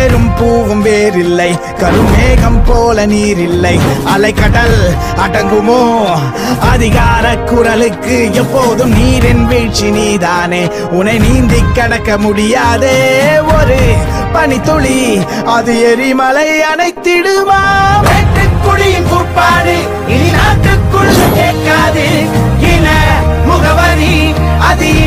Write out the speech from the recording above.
வேரும் பூவும் வேறில்லை. கருமேகம் போல நீரில்லை. அலைக்கடல் அடங்குமோ? அதிகார குரலுக்கு எப்போதும் நீரின் வீழ்ச்சி நீதானே. உன்னை நீந்தி கடக்க முடியாதே ஒரு பனித்துளி. அது எரிமலை அணைத்திடுமா? குடியின் கூப்பாடு இனி கேட்காது. இன முகவரி அது